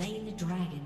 Slain the dragon.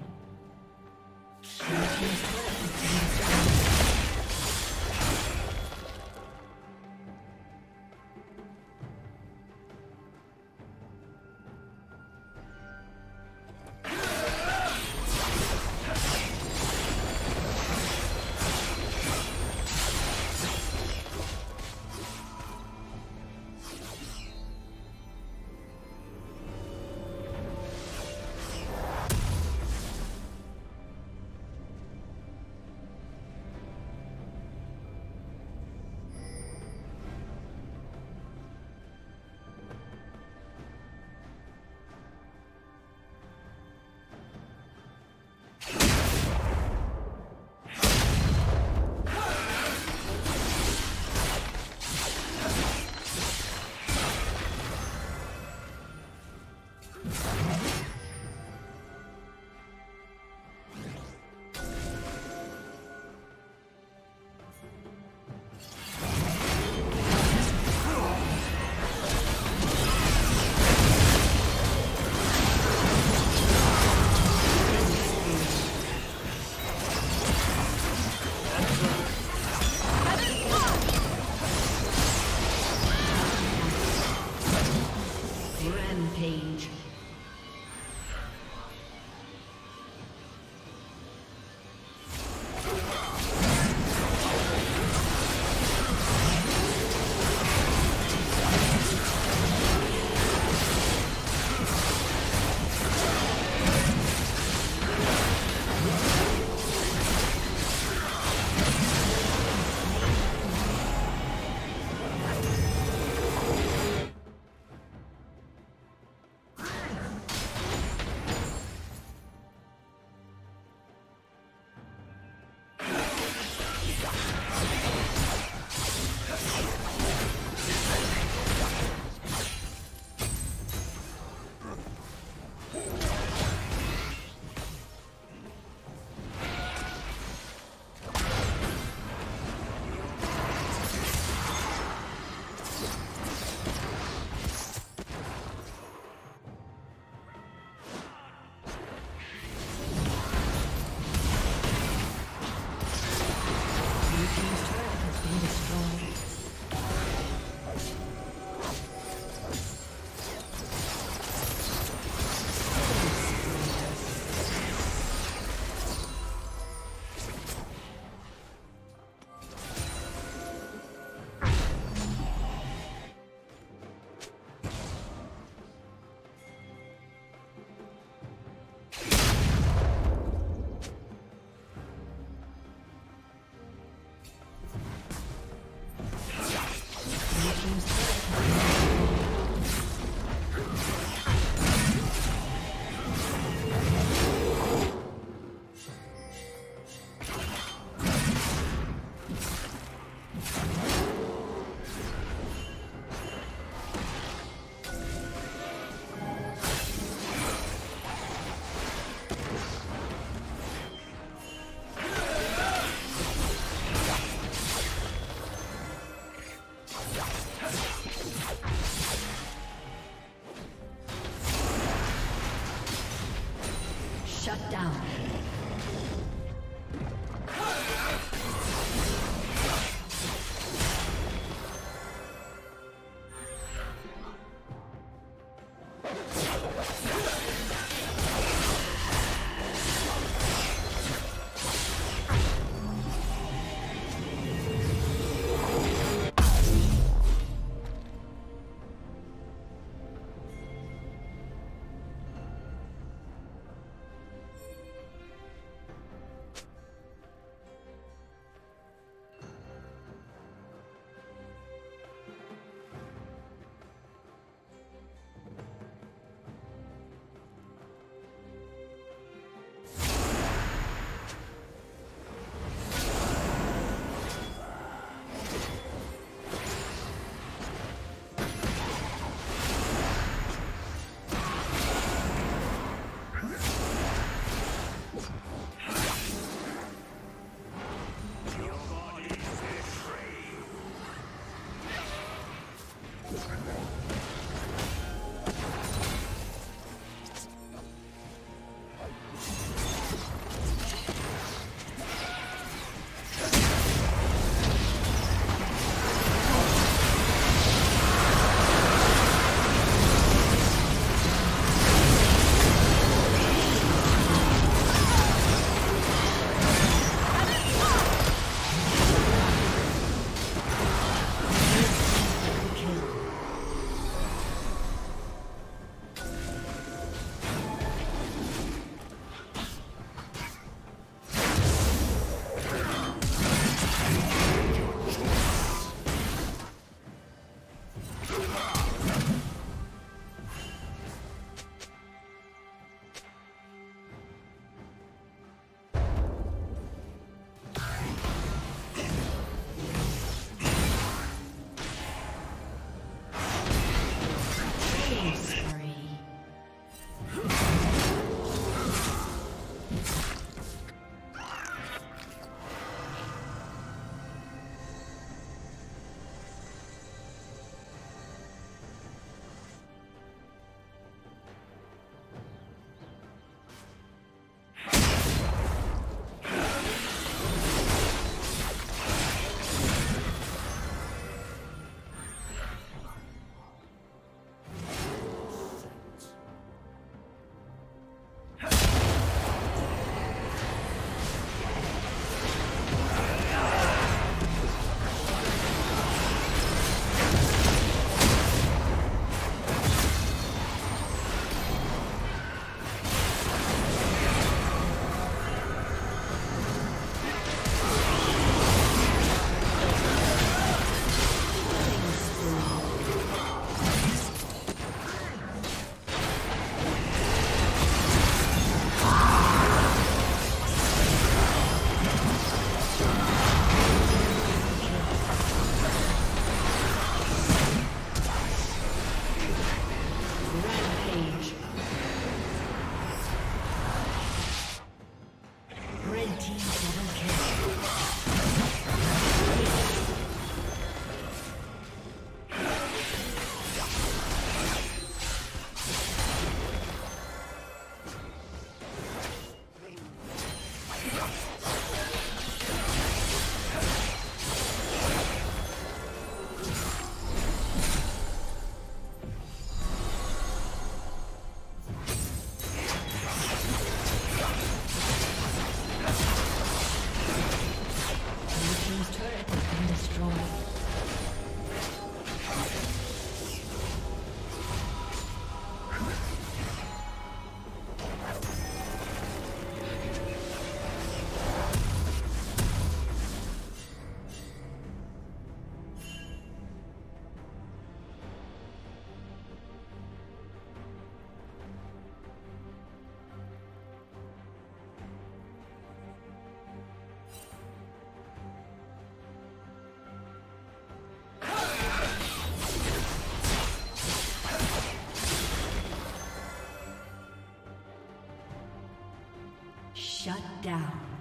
Shut down.